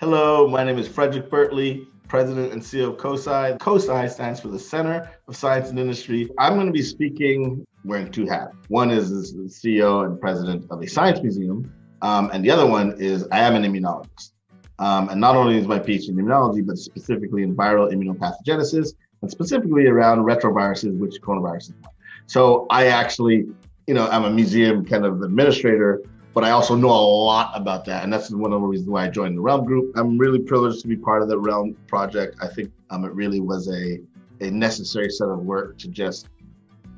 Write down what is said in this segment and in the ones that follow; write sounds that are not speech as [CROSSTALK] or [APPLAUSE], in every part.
Hello, my name is Frederic Bertley, President and CEO of COSI. COSI stands for the Center of Science and Industry. I'm going to be speaking wearing two hats. One is the CEO and President of a science museum, um, and the other one is I am an immunologist. Um, and not only is my PhD in immunology, but specifically in viral immunopathogenesis, and specifically around retroviruses, which coronavirus is one. So I actually, you know, I'm a museum kind of administrator but I also know a lot about that. And that's one of the reasons why I joined the Realm Group. I'm really privileged to be part of the Realm project. I think um, it really was a, a necessary set of work to just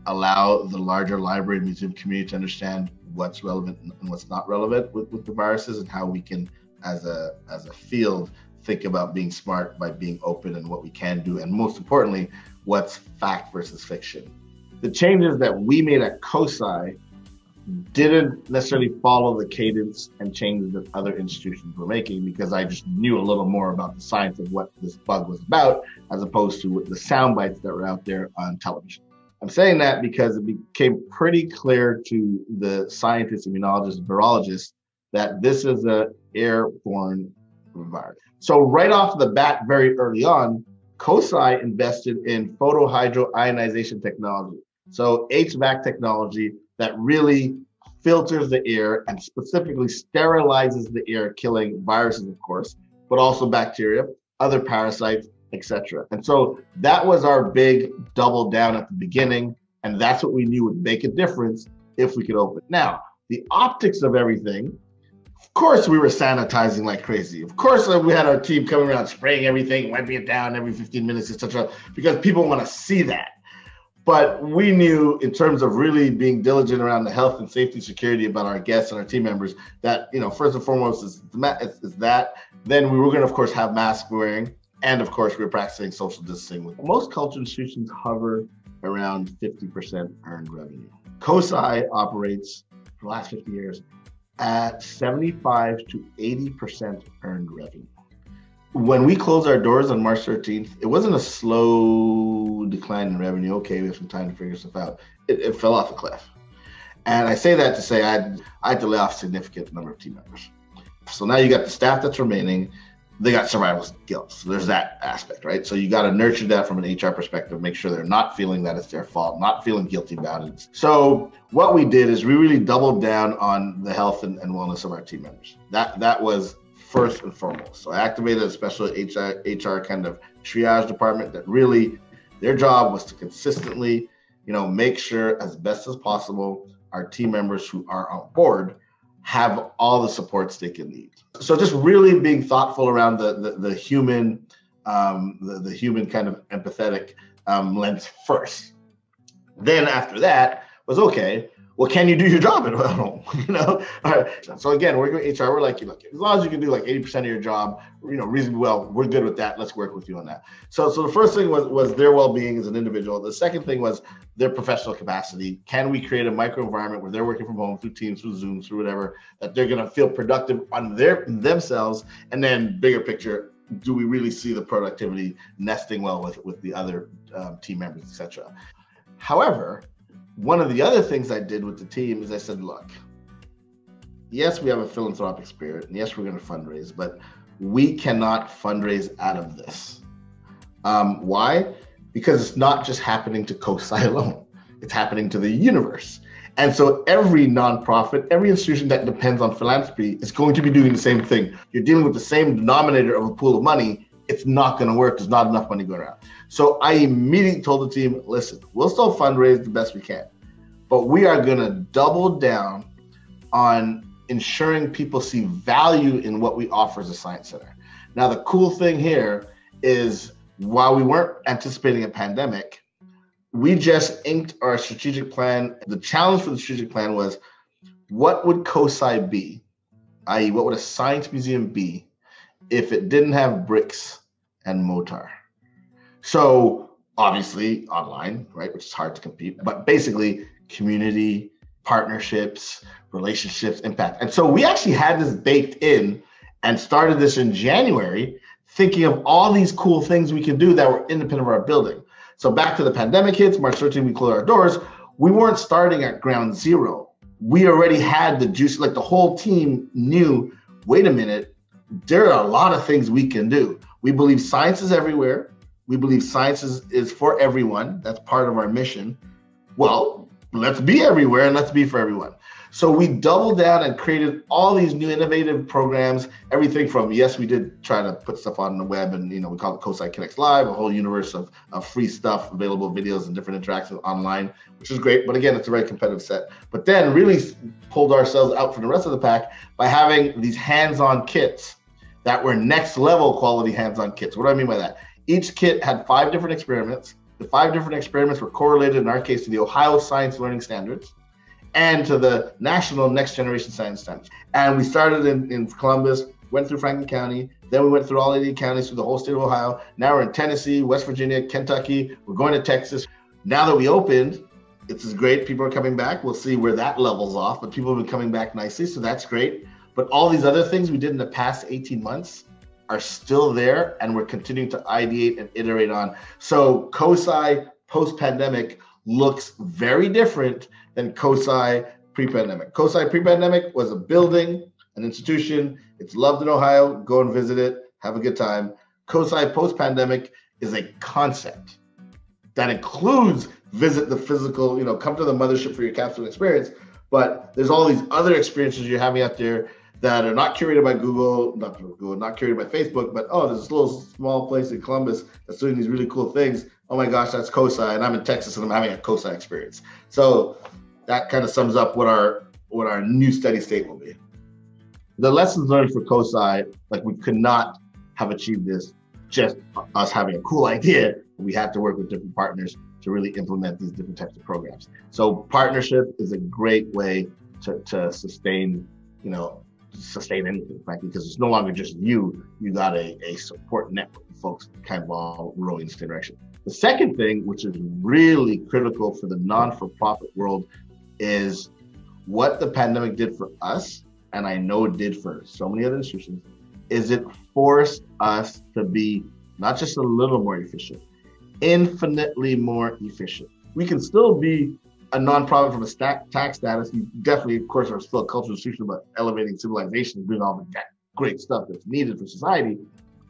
allow the larger library and museum community to understand what's relevant and what's not relevant with, with the viruses and how we can, as a, as a field, think about being smart by being open and what we can do. And most importantly, what's fact versus fiction. The changes that we made at COSI didn't necessarily follow the cadence and changes that other institutions were making because I just knew a little more about the science of what this bug was about as opposed to the sound bites that were out there on television. I'm saying that because it became pretty clear to the scientists, immunologists, virologists that this is a airborne virus. So right off the bat, very early on, COSI invested in photohydroionization technology. So HVAC technology that really filters the air and specifically sterilizes the air, killing viruses, of course, but also bacteria, other parasites, etc. And so that was our big double down at the beginning. And that's what we knew would make a difference if we could open. Now, the optics of everything, of course, we were sanitizing like crazy. Of course, uh, we had our team coming around spraying everything, wiping it down every 15 minutes, etc., because people want to see that. But we knew, in terms of really being diligent around the health and safety security about our guests and our team members, that you know, first and foremost is, is that. Then we were going to, of course, have mask wearing, and of course, we were practicing social distancing. Most culture institutions hover around 50% earned revenue. COSI operates for the last 50 years at 75 to 80% earned revenue when we closed our doors on March 13th, it wasn't a slow decline in revenue. Okay, we have some time to figure stuff out. It, it fell off a cliff. And I say that to say I had, I had to lay off a significant number of team members. So now you got the staff that's remaining, they got survival skills. So there's that aspect, right? So you got to nurture that from an HR perspective, make sure they're not feeling that it's their fault, not feeling guilty about it. So what we did is we really doubled down on the health and, and wellness of our team members. That that was first and foremost. So I activated a special HR, HR kind of triage department that really their job was to consistently, you know, make sure as best as possible our team members who are on board have all the supports they can need. So just really being thoughtful around the the, the human, um, the, the human kind of empathetic um, lens [LAUGHS] first. Then after that was okay well, can you do your job at home? [LAUGHS] you know, so again, working with HR, we're like, you look, as long as you can do like 80% of your job, you know, reasonably well, we're good with that. Let's work with you on that. So, so the first thing was was their well-being as an individual. The second thing was their professional capacity. Can we create a micro environment where they're working from home through Teams, through Zoom, through whatever, that they're going to feel productive on their themselves, and then bigger picture, do we really see the productivity nesting well with with the other um, team members, etc. However, one of the other things I did with the team is I said, look, yes, we have a philanthropic spirit, and yes, we're going to fundraise, but we cannot fundraise out of this. Um, why? Because it's not just happening to COSI alone, it's happening to the universe. And so every nonprofit, every institution that depends on philanthropy is going to be doing the same thing. You're dealing with the same denominator of a pool of money. It's not going to work. There's not enough money going around. So I immediately told the team, listen, we'll still fundraise the best we can, but we are going to double down on ensuring people see value in what we offer as a science center. Now, the cool thing here is while we weren't anticipating a pandemic, we just inked our strategic plan. The challenge for the strategic plan was what would COSI be, i.e., what would a science museum be if it didn't have bricks and Motar. So obviously online, right, which is hard to compete, but basically community, partnerships, relationships, impact. And so we actually had this baked in and started this in January, thinking of all these cool things we could do that were independent of our building. So back to the pandemic hits, March 13, we closed our doors. We weren't starting at ground zero. We already had the juice, like the whole team knew, wait a minute, there are a lot of things we can do. We believe science is everywhere. We believe science is, is for everyone. That's part of our mission. Well, let's be everywhere and let's be for everyone. So we doubled down and created all these new innovative programs. Everything from yes, we did try to put stuff on the web, and you know we call it COSI Connects Live, a whole universe of, of free stuff, available videos and different interactions online, which is great. But again, it's a very competitive set. But then really pulled ourselves out from the rest of the pack by having these hands-on kits that were next level quality hands-on kits. What do I mean by that? Each kit had five different experiments. The five different experiments were correlated in our case to the Ohio Science Learning Standards and to the national next generation science standards. And we started in, in Columbus, went through Franklin County, then we went through all 80 counties through the whole state of Ohio. Now we're in Tennessee, West Virginia, Kentucky. We're going to Texas. Now that we opened, it's great. People are coming back. We'll see where that levels off, but people have been coming back nicely, so that's great. But all these other things we did in the past 18 months are still there, and we're continuing to ideate and iterate on. So COSI post pandemic looks very different than COSI pre-pandemic. COSI pre-pandemic was a building, an institution. It's loved in Ohio. Go and visit it. Have a good time. COSI post-pandemic is a concept that includes visit the physical, you know, come to the mothership for your capsule experience. But there's all these other experiences you're having out there that are not curated by Google, not Google, not curated by Facebook, but oh, there's this little small place in Columbus that's doing these really cool things. Oh my gosh, that's COSI, and I'm in Texas and I'm having a COSI experience. So that kind of sums up what our what our new steady state will be. The lessons learned for COSI, like we could not have achieved this just us having a cool idea. We had to work with different partners to really implement these different types of programs. So partnership is a great way to, to sustain, you know, sustain anything, frankly, because it's no longer just you. You got a, a support network of folks kind of all rowing in this direction. The second thing, which is really critical for the non-for-profit world, is what the pandemic did for us, and I know it did for so many other institutions, is it forced us to be not just a little more efficient, infinitely more efficient. We can still be a nonprofit from a stat, tax status. You definitely, of course, are still a cultural institution about elevating civilization, and doing all the great stuff that's needed for society.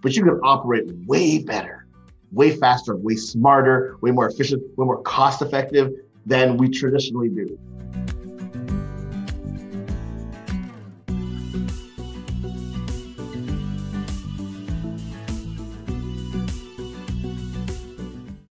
But you can operate way better, way faster, way smarter, way more efficient, way more cost effective than we traditionally do.